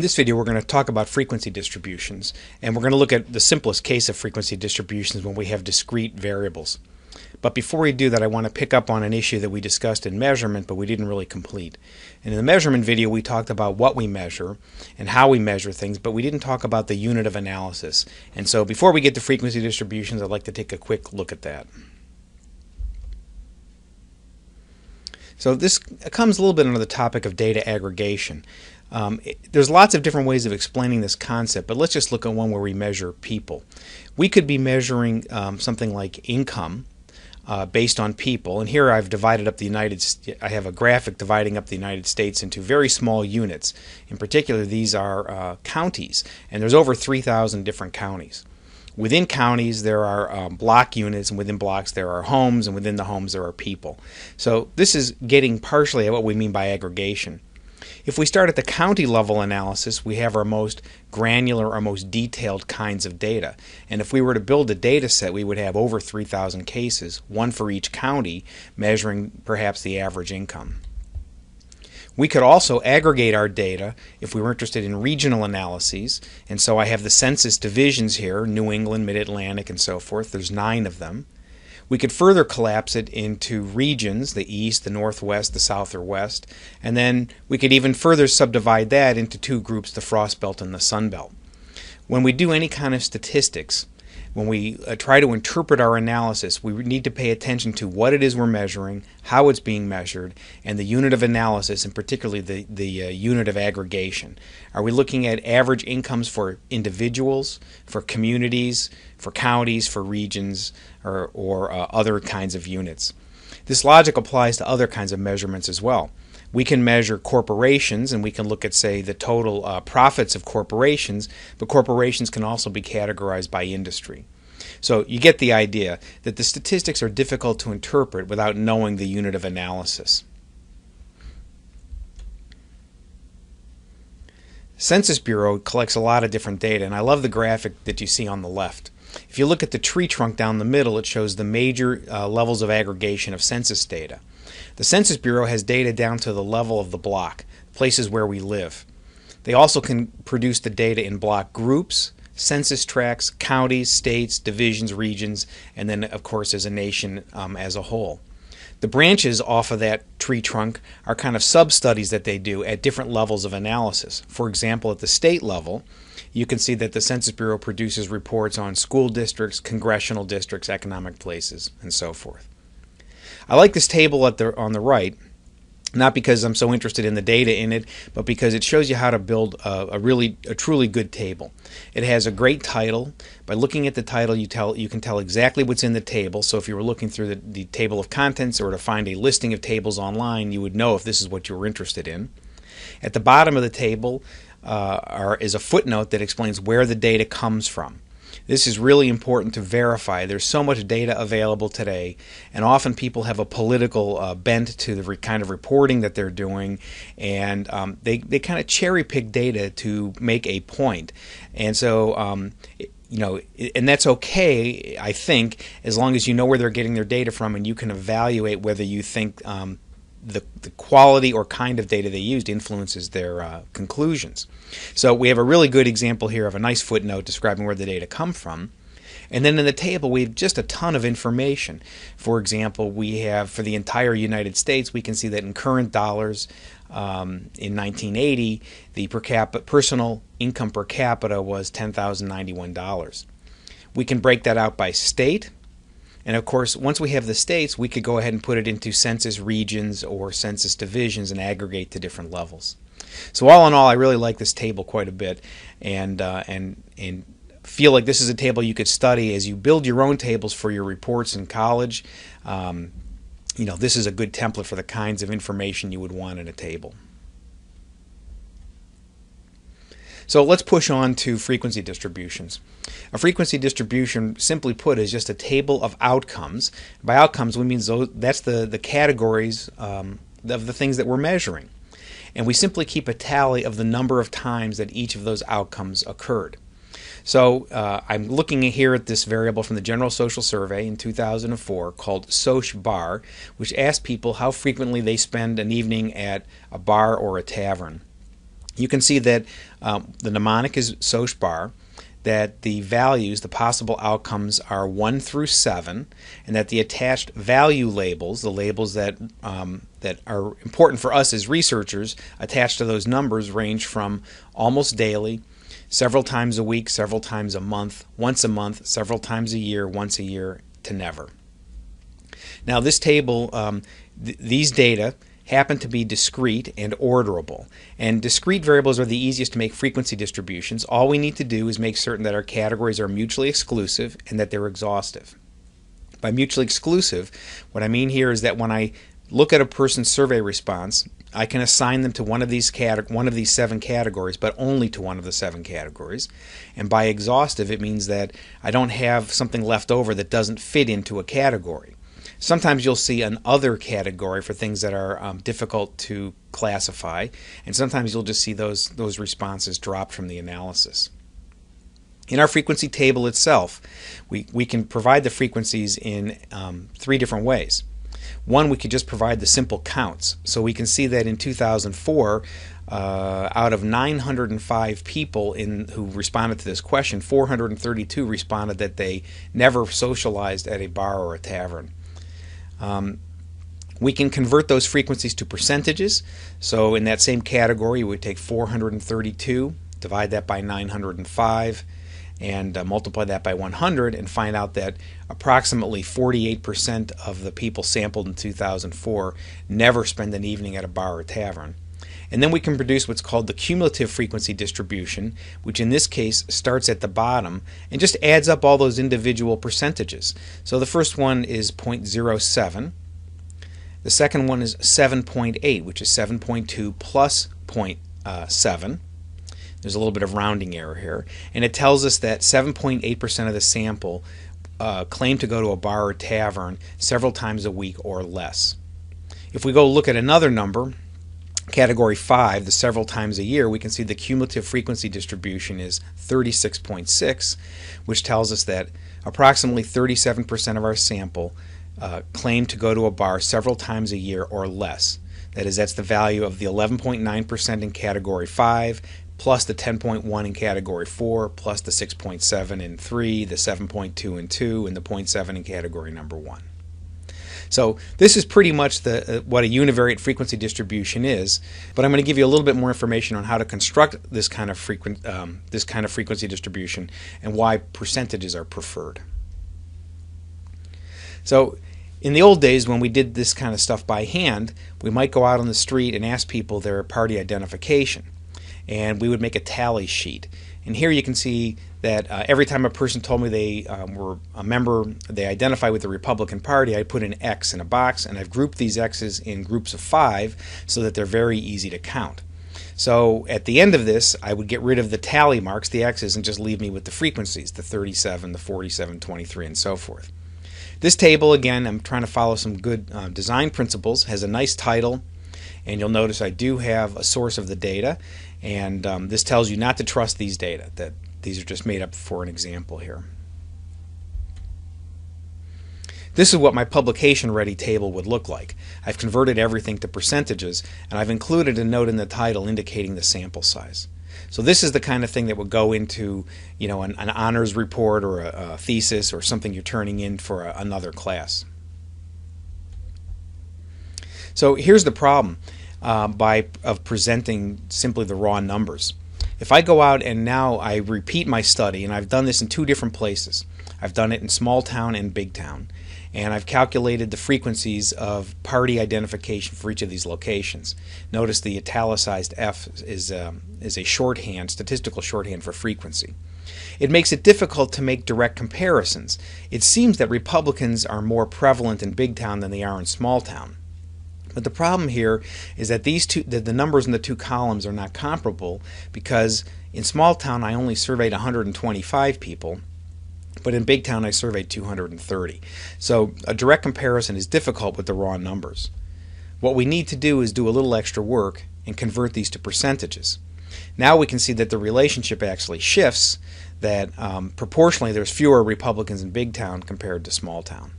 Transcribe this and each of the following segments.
In this video we're going to talk about frequency distributions and we're going to look at the simplest case of frequency distributions when we have discrete variables. But before we do that I want to pick up on an issue that we discussed in measurement but we didn't really complete. And in the measurement video we talked about what we measure and how we measure things but we didn't talk about the unit of analysis. And so before we get to frequency distributions I'd like to take a quick look at that. So this comes a little bit under the topic of data aggregation. Um, it, there's lots of different ways of explaining this concept, but let's just look at one where we measure people. We could be measuring um, something like income uh, based on people, and here I've divided up the United. I have a graphic dividing up the United States into very small units. In particular, these are uh, counties, and there's over 3,000 different counties. Within counties, there are um, block units, and within blocks, there are homes, and within the homes, there are people. So, this is getting partially at what we mean by aggregation. If we start at the county level analysis, we have our most granular or most detailed kinds of data. And if we were to build a data set, we would have over 3,000 cases, one for each county, measuring perhaps the average income. We could also aggregate our data if we were interested in regional analyses. And so I have the census divisions here New England, Mid Atlantic, and so forth. There's nine of them. We could further collapse it into regions the east, the northwest, the south, or west. And then we could even further subdivide that into two groups the frost belt and the sun belt. When we do any kind of statistics, when we uh, try to interpret our analysis, we need to pay attention to what it is we're measuring, how it's being measured, and the unit of analysis, and particularly the, the uh, unit of aggregation. Are we looking at average incomes for individuals, for communities, for counties, for regions, or, or uh, other kinds of units? This logic applies to other kinds of measurements as well we can measure corporations and we can look at, say, the total uh, profits of corporations, but corporations can also be categorized by industry. So you get the idea that the statistics are difficult to interpret without knowing the unit of analysis. Census Bureau collects a lot of different data, and I love the graphic that you see on the left. If you look at the tree trunk down the middle, it shows the major uh, levels of aggregation of census data. The Census Bureau has data down to the level of the block, places where we live. They also can produce the data in block groups, census tracts, counties, states, divisions, regions, and then, of course, as a nation um, as a whole. The branches off of that tree trunk are kind of sub studies that they do at different levels of analysis. For example, at the state level, you can see that the Census Bureau produces reports on school districts, congressional districts, economic places, and so forth. I like this table at the, on the right, not because I'm so interested in the data in it, but because it shows you how to build a, a, really, a truly good table. It has a great title. By looking at the title, you tell you can tell exactly what's in the table. So if you were looking through the, the table of contents or to find a listing of tables online, you would know if this is what you were interested in. At the bottom of the table uh, are, is a footnote that explains where the data comes from. This is really important to verify. There's so much data available today, and often people have a political uh, bent to the kind of reporting that they're doing, and um, they, they kind of cherry pick data to make a point. And so, um, you know, and that's okay, I think, as long as you know where they're getting their data from and you can evaluate whether you think um, the, the quality or kind of data they used influences their uh, conclusions. So we have a really good example here of a nice footnote describing where the data come from. And then in the table, we have just a ton of information. For example, we have for the entire United States, we can see that in current dollars, um, in 1980, the per capita, personal income per capita was $10,091. We can break that out by state, and of course, once we have the states, we could go ahead and put it into census regions or census divisions and aggregate to different levels. So all in all, I really like this table quite a bit, and uh, and and feel like this is a table you could study as you build your own tables for your reports in college. Um, you know, this is a good template for the kinds of information you would want in a table. So let's push on to frequency distributions. A frequency distribution, simply put, is just a table of outcomes. By outcomes, we mean those, that's the, the categories um, of the things that we're measuring. And we simply keep a tally of the number of times that each of those outcomes occurred. So uh, I'm looking here at this variable from the General Social Survey in 2004 called Soc bar, which asks people how frequently they spend an evening at a bar or a tavern you can see that um, the mnemonic is Soc bar, that the values, the possible outcomes, are 1 through 7, and that the attached value labels, the labels that, um, that are important for us as researchers, attached to those numbers range from almost daily, several times a week, several times a month, once a month, several times a year, once a year, to never. Now, this table, um, th- these data happen to be discrete and orderable. And discrete variables are the easiest to make frequency distributions. All we need to do is make certain that our categories are mutually exclusive and that they're exhaustive. By mutually exclusive, what I mean here is that when I look at a person's survey response, I can assign them to one of these cate- one of these seven categories, but only to one of the seven categories. And by exhaustive, it means that I don't have something left over that doesn't fit into a category. Sometimes you'll see an other category for things that are um, difficult to classify, and sometimes you'll just see those, those responses dropped from the analysis. In our frequency table itself, we, we can provide the frequencies in um, three different ways. One, we could just provide the simple counts. So we can see that in 2004, uh, out of 905 people in who responded to this question, 432 responded that they never socialized at a bar or a tavern. Um, we can convert those frequencies to percentages. So in that same category, we take 432, divide that by 905, and uh, multiply that by 100 and find out that approximately 48% of the people sampled in 2004 never spend an evening at a bar or tavern. And then we can produce what's called the cumulative frequency distribution, which in this case starts at the bottom and just adds up all those individual percentages. So the first one is 0.07. The second one is 7.8, which is 7.2 plus 0.7. There's a little bit of rounding error here. And it tells us that 7.8% of the sample uh, claim to go to a bar or tavern several times a week or less. If we go look at another number, category 5, the several times a year, we can see the cumulative frequency distribution is 36.6, which tells us that approximately 37% of our sample uh, claim to go to a bar several times a year or less. That is, that's the value of the 11.9% in category 5, plus the 10.1 in category 4, plus the 6.7 in 3, the 7.2 in 2, and the 0.7 in category number 1. So this is pretty much the, uh, what a univariate frequency distribution is. But I'm going to give you a little bit more information on how to construct this kind of frequent um, this kind of frequency distribution and why percentages are preferred. So in the old days when we did this kind of stuff by hand, we might go out on the street and ask people their party identification. And we would make a tally sheet. And here you can see that uh, every time a person told me they um, were a member, they identify with the Republican Party, I put an X in a box, and I've grouped these X's in groups of five so that they're very easy to count. So at the end of this, I would get rid of the tally marks, the X's, and just leave me with the frequencies, the 37, the 47, 23, and so forth. This table, again, I'm trying to follow some good uh, design principles, has a nice title, and you'll notice I do have a source of the data, and um, this tells you not to trust these data, that these are just made up for an example here. This is what my publication ready table would look like. I've converted everything to percentages and I've included a note in the title indicating the sample size. So this is the kind of thing that would go into, you know, an, an honors report or a, a, thesis or something you're turning in for a, another class. So here's the problem uh, by of presenting simply the raw numbers. If I go out and now I repeat my study, and I've done this in two different places, I've done it in small town and big town, and I've calculated the frequencies of party identification for each of these locations. Notice the italicized F is, um, is a shorthand, statistical shorthand for frequency. It makes it difficult to make direct comparisons. It seems that Republicans are more prevalent in big town than they are in small town. But the problem here is that these two, that the numbers in the two columns are not comparable because in small town I only surveyed 125 people, but in big town I surveyed 230. So a direct comparison is difficult with the raw numbers. What we need to do is do a little extra work and convert these to percentages. Now we can see that the relationship actually shifts, that um, proportionally there's fewer Republicans in big town compared to small town.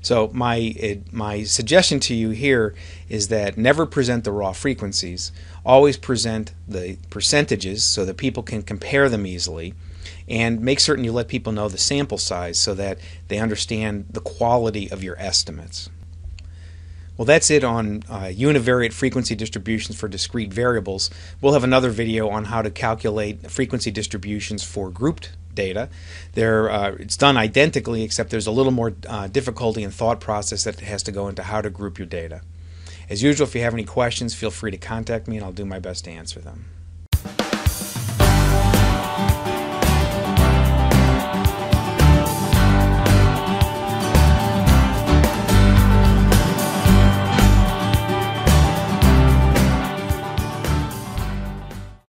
So my it, my suggestion to you here is that never present the raw frequencies. Always present the percentages so that people can compare them easily and make certain you let people know the sample size so that they understand the quality of your estimates. Well, that's it on uh, univariate frequency distributions for discrete variables. We'll have another video on how to calculate frequency distributions for grouped data. There, uh, it's done identically, except there's a little more uh, difficulty in thought process that has to go into how to group your data. As usual, if you have any questions, feel free to contact me and I'll do my best to answer them.